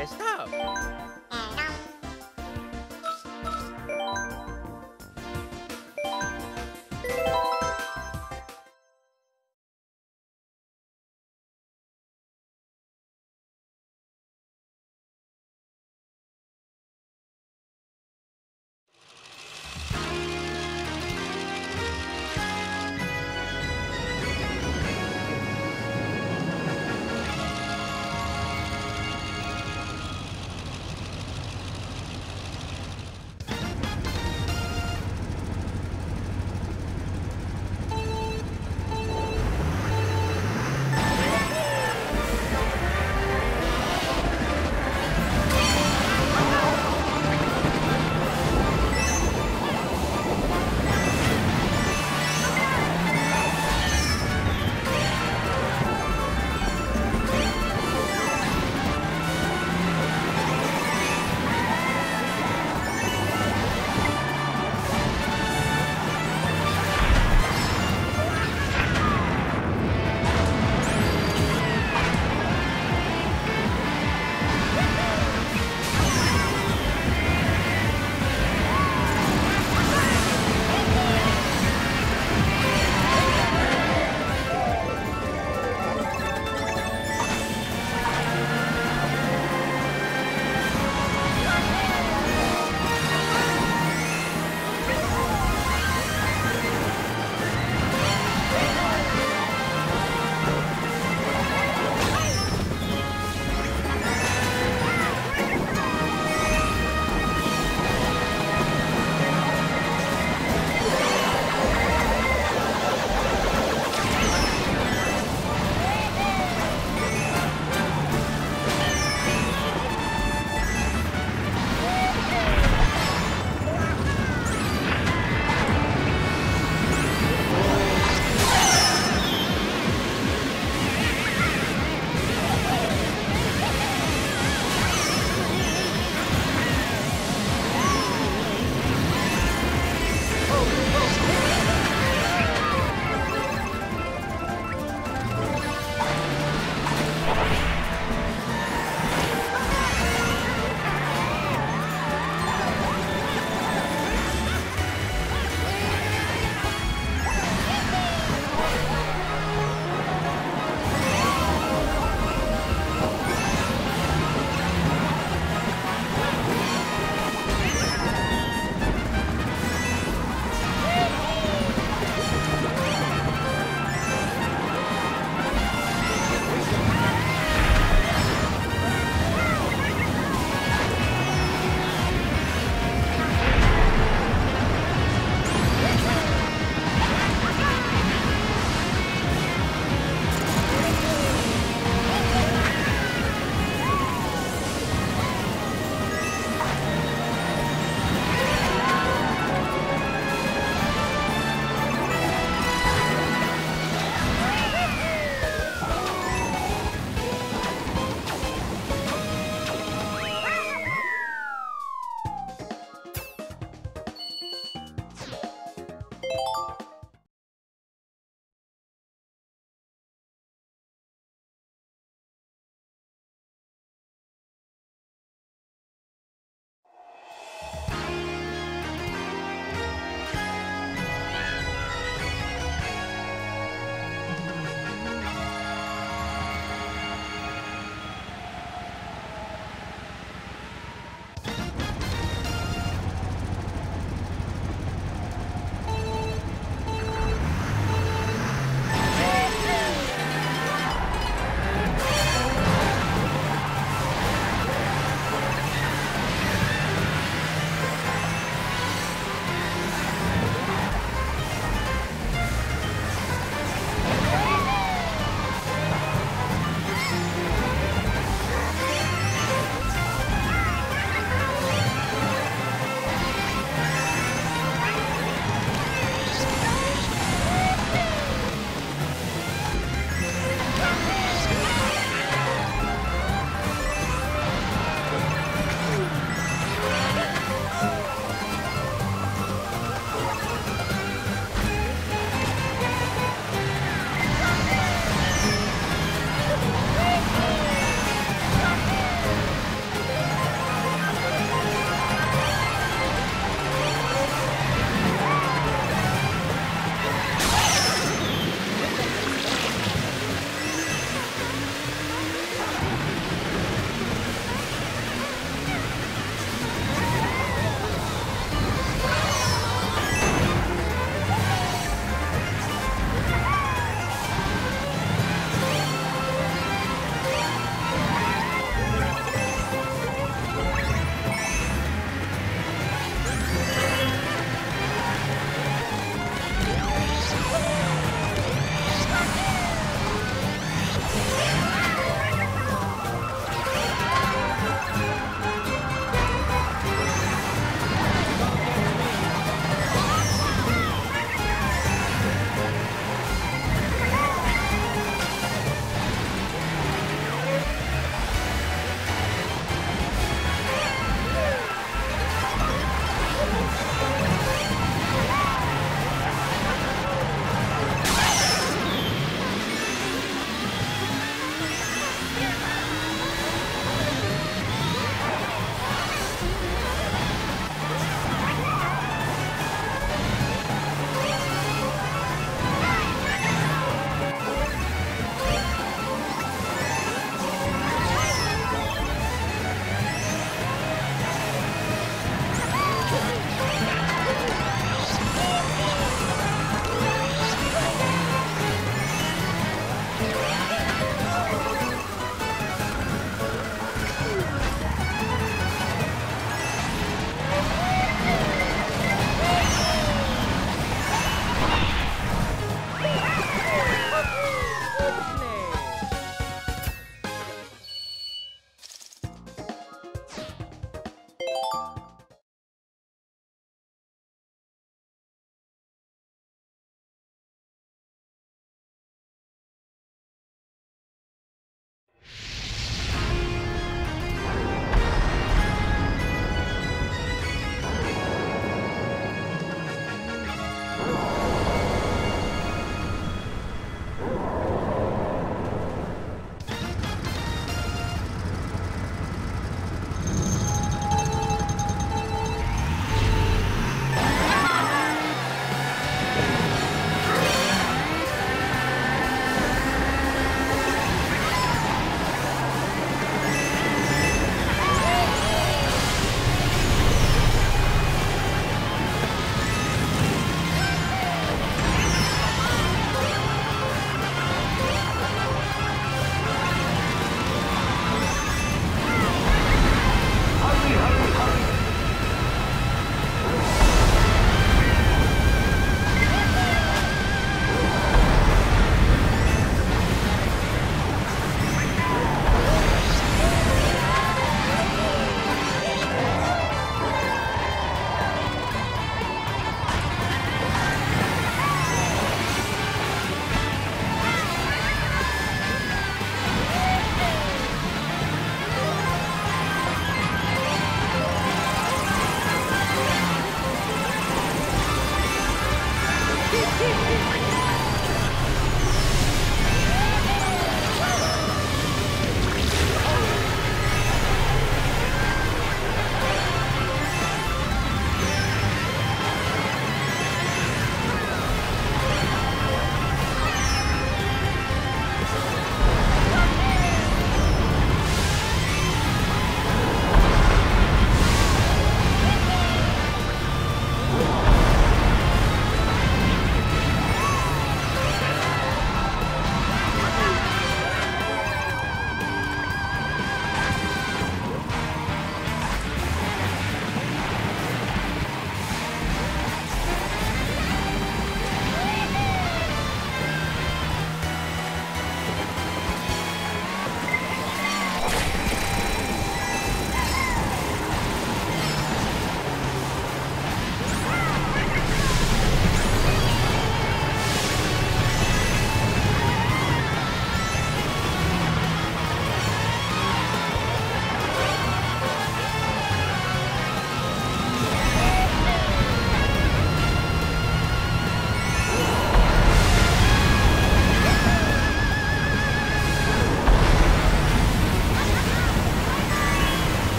でし。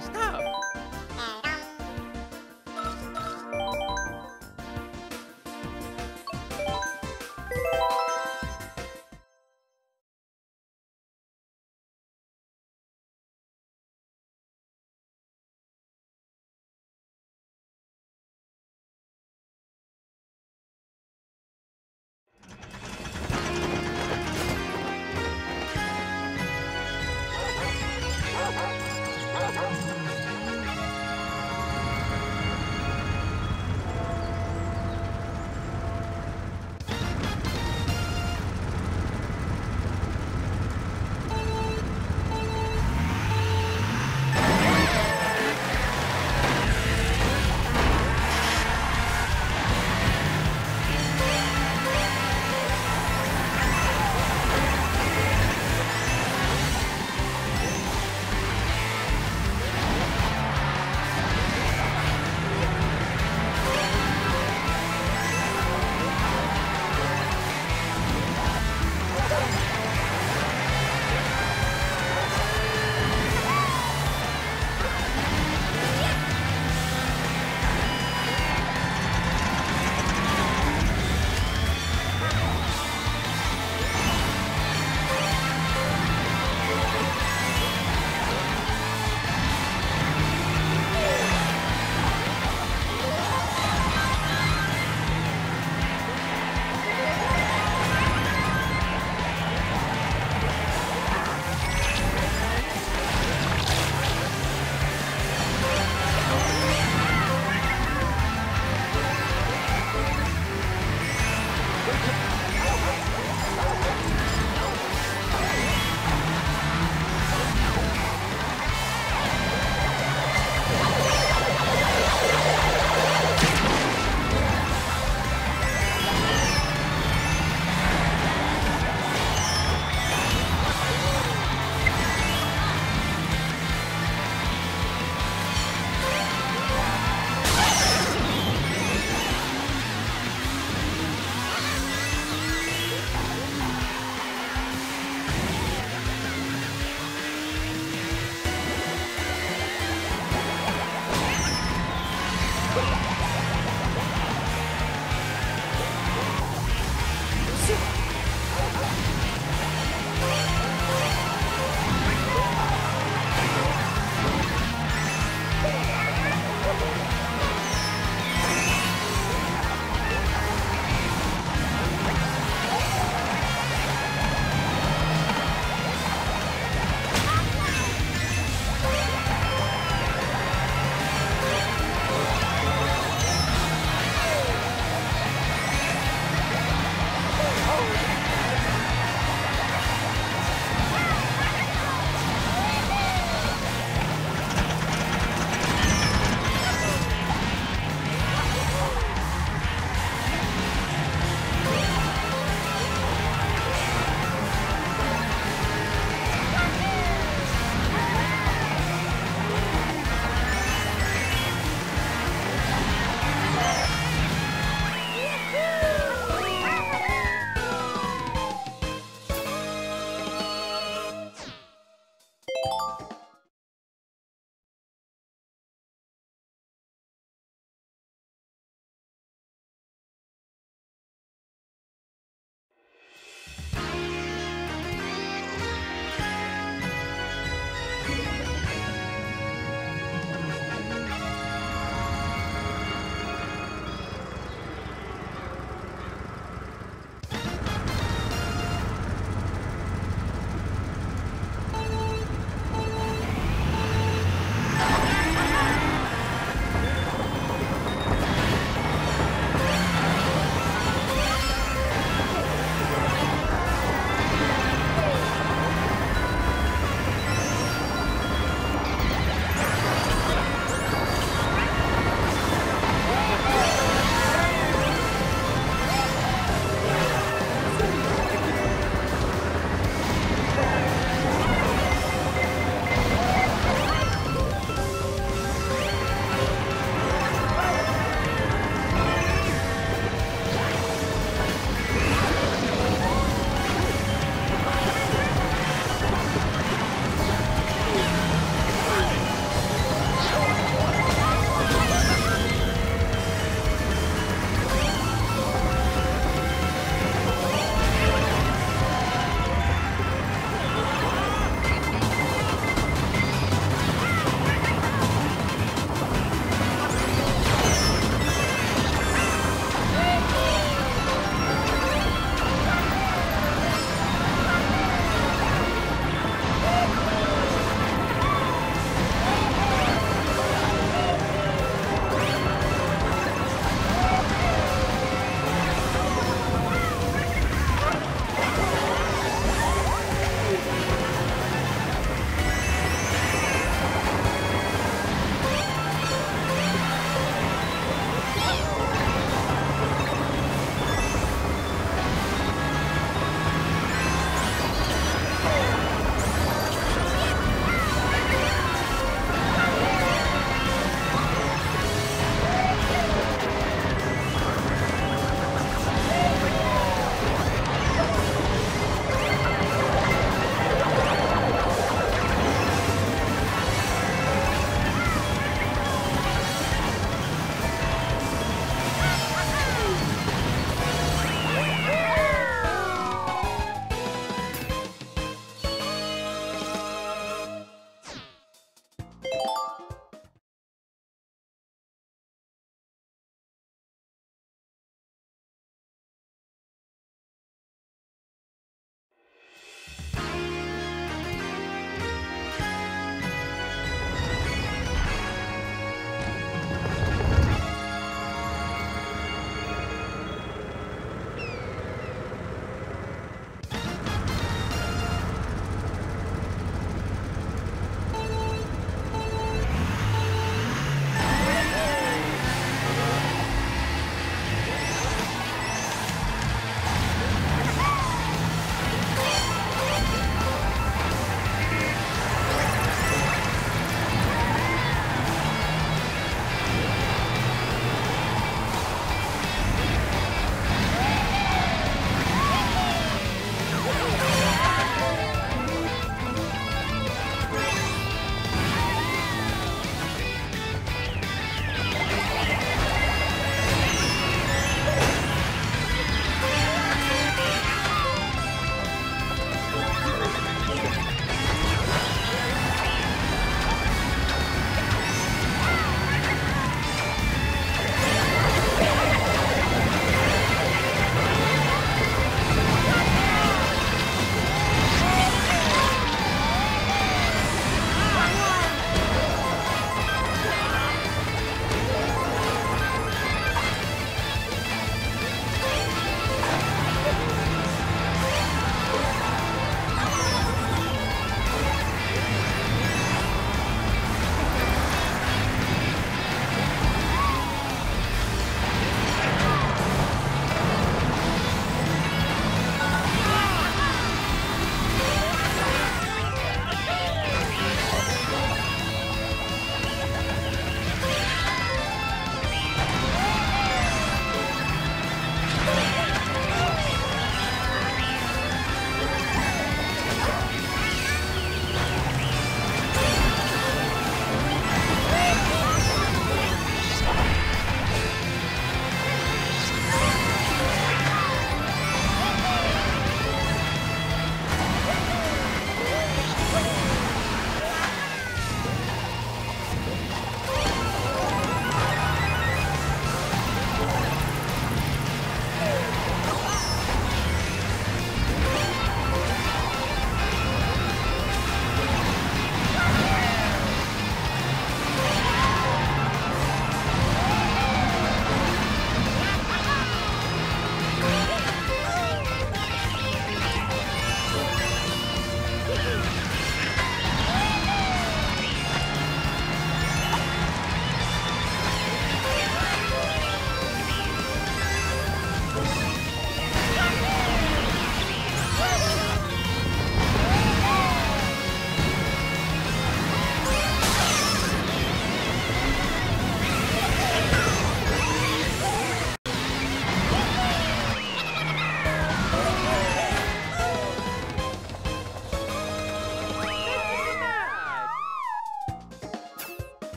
した。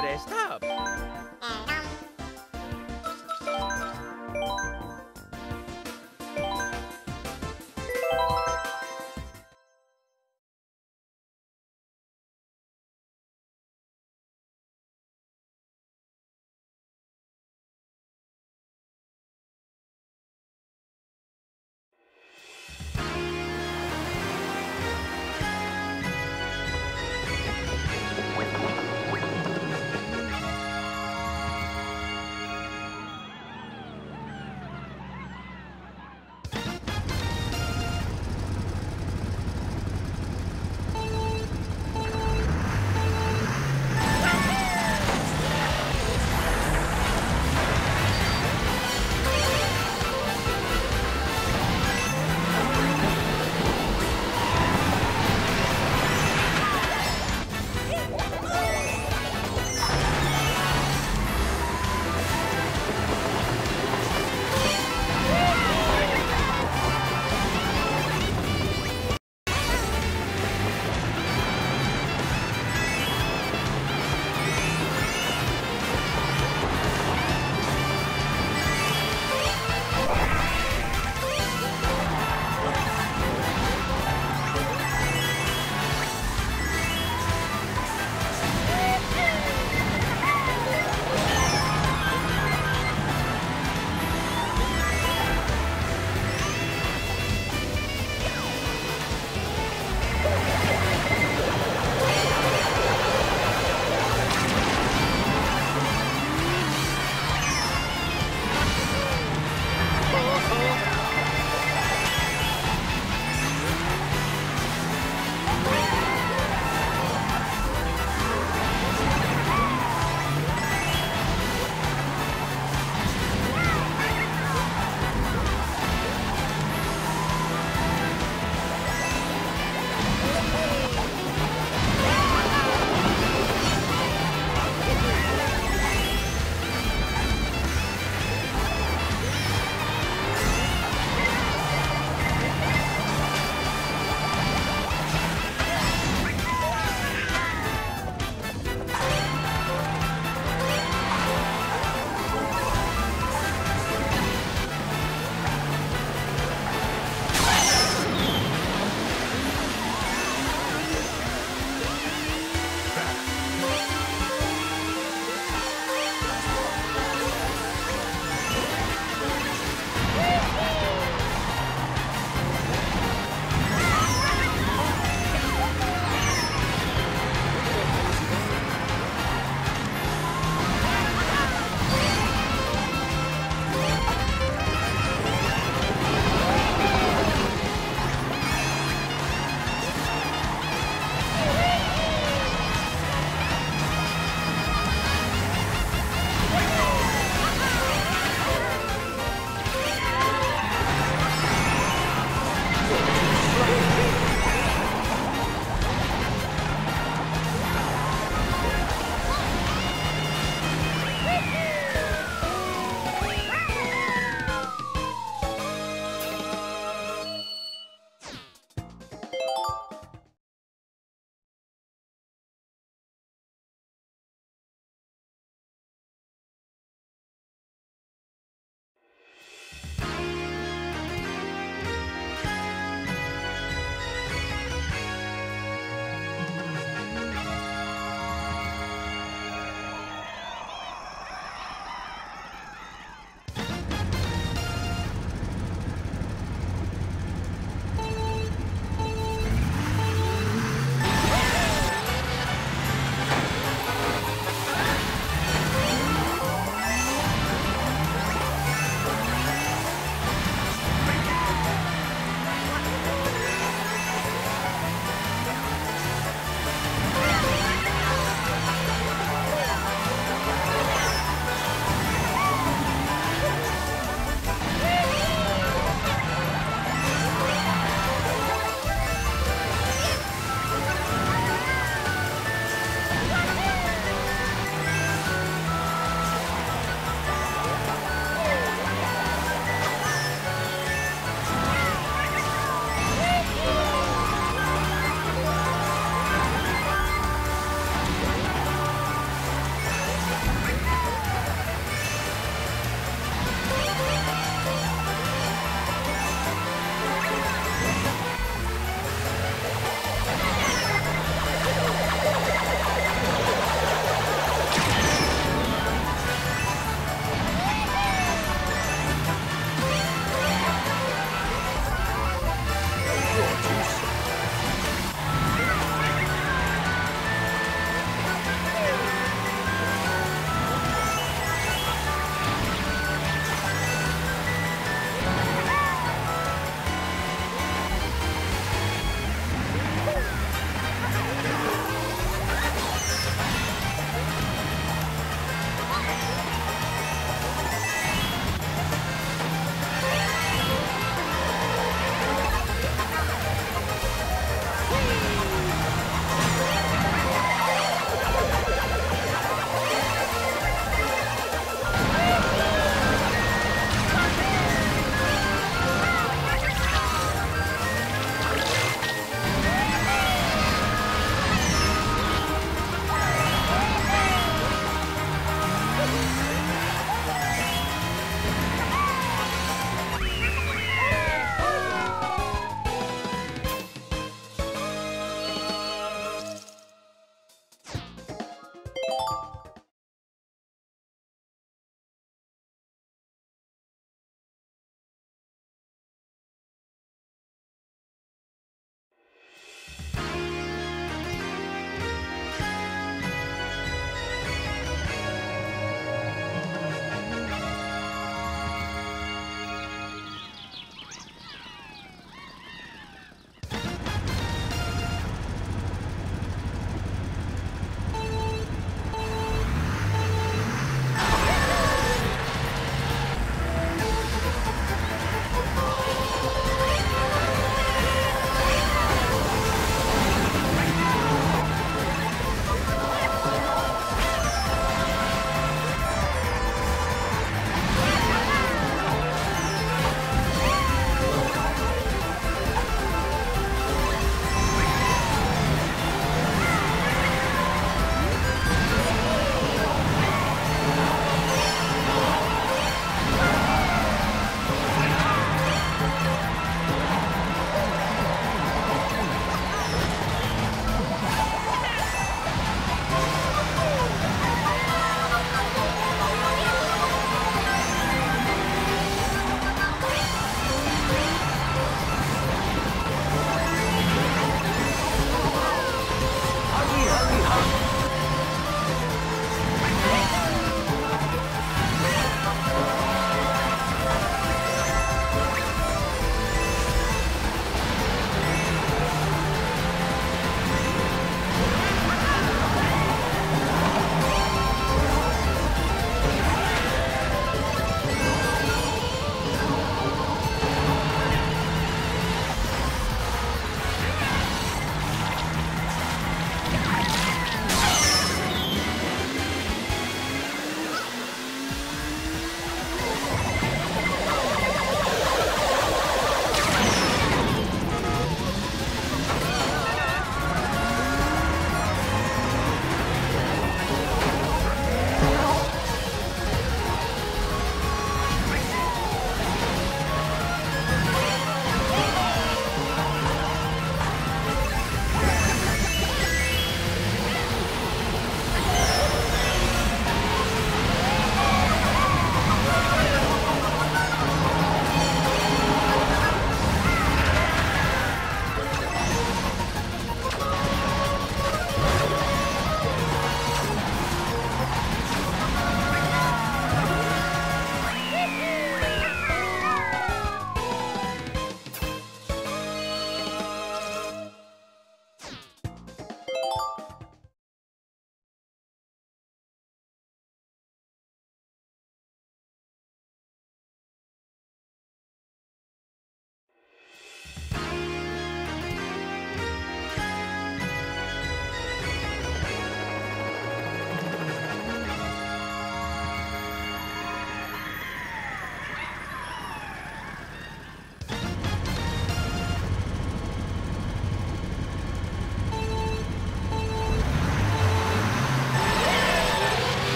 プでした。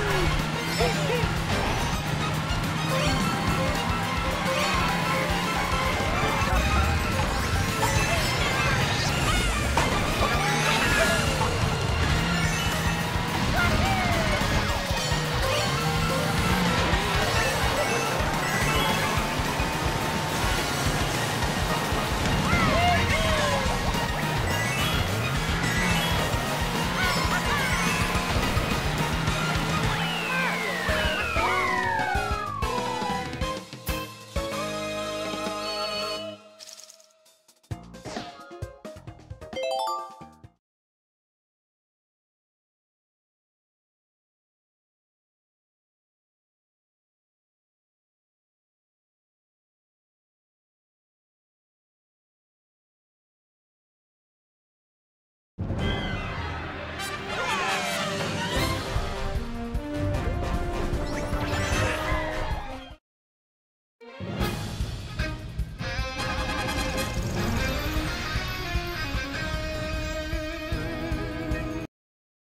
Woo!